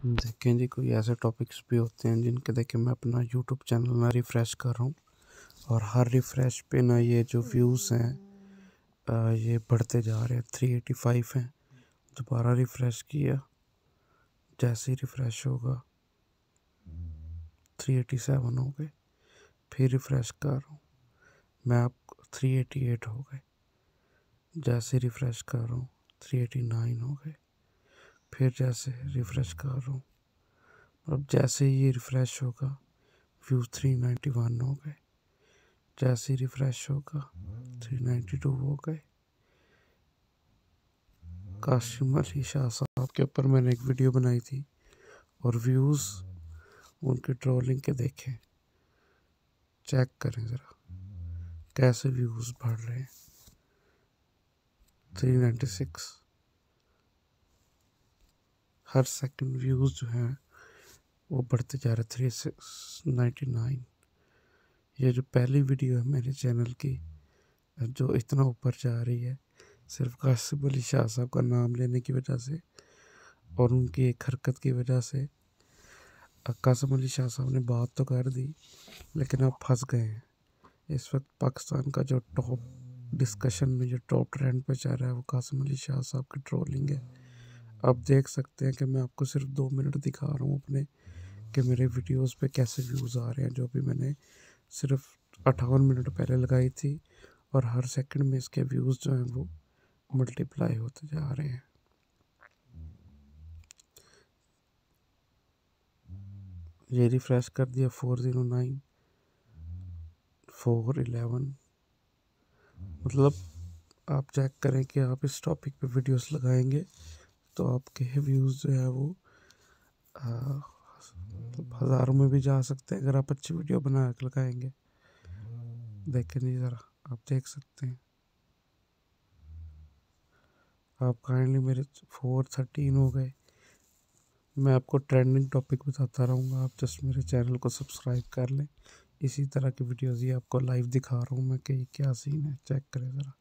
देखें जी, कोई ऐसे टॉपिक्स भी होते हैं जिनके देखे मैं अपना यूट्यूब चैनल ना रिफ़्रेश कर रहा हूँ। और हर रिफ़्रेश पे ना ये जो व्यूज़ हैं ये बढ़ते जा रहे हैं थ्री एटी फाइव हैं। दोबारा रिफ़्रेश किया, जैसे ही रिफ़्रेश होगा थ्री एटी सेवन हो गए, फिर रिफ़्रेश कर रहा हूँ। मैं आप थ्री एटी एट हो गए, जैसे रिफ़्रेश कर रहा हूँ थ्री एटी नाइन हो गए। फिर जैसे रिफ़्रेश कर रहा हूँ। अब जैसे ही ये रिफ़्रेश होगा, व्यू थ्री नाइन्टी वन हो गए। जैसे ही रिफ़्रेश होगा, थ्री नाइन्टी टू हो गए। काशिम अली शाह साहब के ऊपर मैंने एक वीडियो बनाई थी और व्यूज़ उनके ट्रोलिंग के देखें। चेक करें ज़रा, कैसे व्यूज़ बढ़ रहे हैं। Three ninety six. हर सेकंड व्यूज़ जो हैं, वो बढ़ते जा रहे थ्री सिक्स नाइन्टी नाइन ये जो पहली वीडियो है मेरे चैनल की, जो इतना ऊपर जा रही है, सिर्फ़ कासिम अली शाह साहब का नाम लेने की वजह से और उनकी एक हरकत की वजह से कासिम अली शाह साहब ने बात तो कर दी, लेकिन अब फंस गए हैं। इस वक्त पाकिस्तान का जो टॉप डिस्कशन में, जो टॉप ट्रेंड पे चल रहा है, वो कासिम अली शाह साहब की ट्रोलिंग है। आप देख सकते हैं कि मैं आपको सिर्फ़ दो मिनट दिखा रहा हूँ अपने, कि मेरे वीडियोस पे कैसे व्यूज़ आ रहे हैं, जो भी मैंने सिर्फ़ अट्ठावन मिनट पहले लगाई थी और हर सेकंड में इसके व्यूज़ जो हैं वो मल्टीप्लाई होते जा रहे हैं। ये रिफ़्रेश कर दिया four zero nine four eleven मतलब आप चेक करें कि आप इस टॉपिक पे वीडियोस लगाएँगे तो आपके व्यूज़ जो है वो हज़ारों में भी जा सकते हैं। अगर आप अच्छी वीडियो बना के लगाएँगे, देखें नहीं ज़रा, आप देख सकते हैं। आप काइंडली मेरे फोर थर्टीन हो गए। मैं आपको ट्रेंडिंग टॉपिक बताता रहूँगा। आप जस्ट मेरे चैनल को सब्सक्राइब कर लें। इसी तरह की वीडियोज़ ही आपको लाइव दिखा रहा हूँ मैं कि क्या सीन है। चेक करें ज़रा।